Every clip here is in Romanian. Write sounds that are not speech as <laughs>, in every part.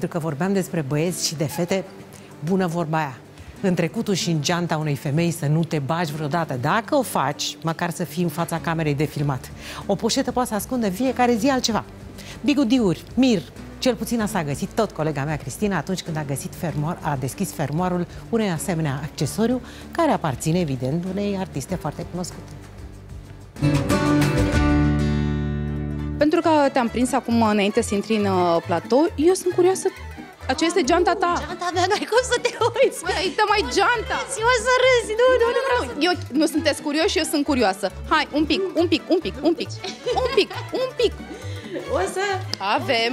Pentru că vorbeam despre băieți și de fete, bună vorba aia. În trecutul și în geanta unei femei să nu te bagi vreodată. Dacă o faci, măcar să fii în fața camerei de filmat. O poșetă poate să ascundă fiecare zi altceva. Bigudiuri, mir, cel puțin asta a găsit tot colega mea Cristina atunci când a găsit fermoar, a deschis fermoarul unei asemenea accesoriu care aparține evident unei artiste foarte cunoscute. Pentru că te-am prins acum înainte să intri în uh, platou, eu sunt curioasă aceea este geanta ta. Geanta mea, n-ai cum să te uiți. Măi, uite mai geanta. Și o să râzi. Nu, nu, nu vreau să... Eu, nu sunteți curioși, eu sunt curioasă. Hai, un pic, un pic, un pic, un pic, un pic, un pic. O să... Avem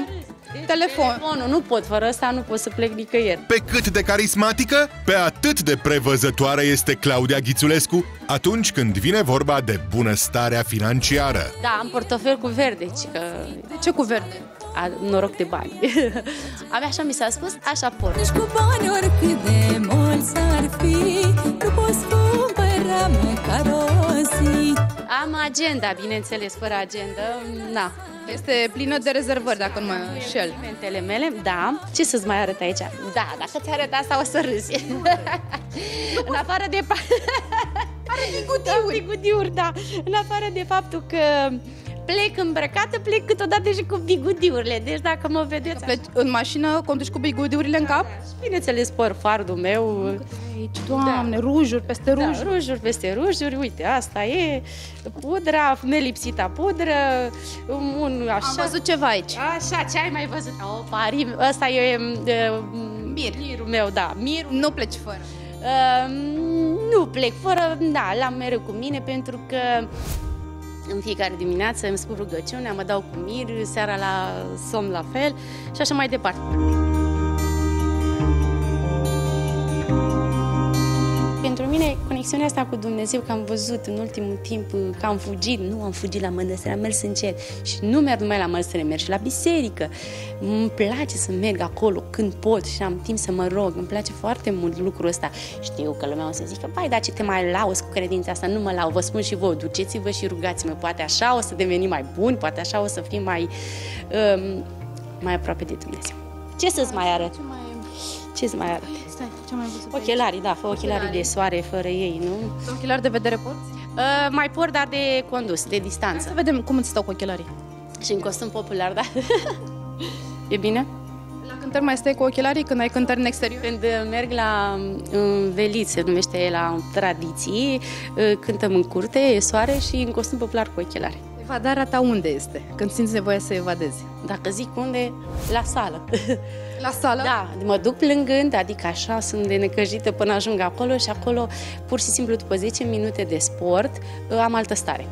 telefon. Telefonul, nu pot, fără ăsta nu pot să plec nicăieri. Pe cât de carismatică, pe atât de prevăzătoare este Claudia Ghițulescu atunci când vine vorba de bunăstarea financiară. Da, am portofel cu verde, ci că De ce cu verde? a, noroc de bani. <laughs> Abia așa mi s-a spus, așa port. Nici cu bani oricât de mulți ar fi Nu poți cumpăra măcar o zi Am agenda, bineînțeles, fără agenda, na. Este plină de rezervări, dacă nu mă înșel. Documentele mele, da. Ce să-ți mai arăt aici? Da, dacă ți arăt asta o să râzi. <laughs> În afară de... Are bigudiuri. bigudiuri, da. În afară de faptul că plec îmbrăcată, plec câteodată și cu bigudiurile. Deci dacă mă vedeți... Pleci în mașină, conduci cu bigudiurile în cap? Și bineînțeles, păr fardul meu, Aici, doamne, rujuri peste Da, rujuri. rujuri peste rujuri, uite, asta e pudra, nelipsita pudră, un așa. Am văzut ceva aici. Așa, ce ai mai văzut? O, pari, ăsta e uh, mir. mirul meu, da, mirul. Nu pleci fără. Uh, nu plec fără, da, l-am mereu cu mine pentru că în fiecare dimineață îmi spun rugăciunea, mă dau cu mir, seara la somn la fel și așa mai departe. Conexiunea asta cu Dumnezeu, că am văzut în ultimul timp că am fugit, nu am fugit la mănăstire, am mers în cer și nu merg numai la mănăstire, merg și la biserică. Îmi place să merg acolo când pot și am timp să mă rog, îmi place foarte mult lucrul ăsta. Știu că lumea o să zică, bai, dar ce te mai lauzi cu credința asta? Nu mă lau, vă spun și vouă, duceți-vă și rugați-mă, poate așa o să devenim mai buni, poate așa o să fim mai, um, mai aproape de Dumnezeu. Ce să-ți mai arăt? Ce mai... Ce să mai arăt? Stai, ce mai văzut aici? Ochelarii, da, fă ochelarii de soare fără ei, nu? Ochelari de vedere porți? Uh, mai por, dar de condus, de distanță. Să vedem cum îți stau cu ochelarii. Și în costum popular, da? <laughs> e bine? La cântări mai stai cu ochelarii când ai cântări în exterior? Când uh, merg la învelit, se numește la tradiții, uh, cântăm în curte, e soare și în costum popular cu ochelari. Evadarea ta unde este? Când simți nevoie să evadezi? Dacă zic unde, la sală. <laughs> La sală? Da, mă duc plângând, adică așa sunt de necăjită până ajung acolo și acolo, pur și simplu, după 10 minute de sport, uh, am altă stare.